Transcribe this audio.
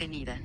detenida.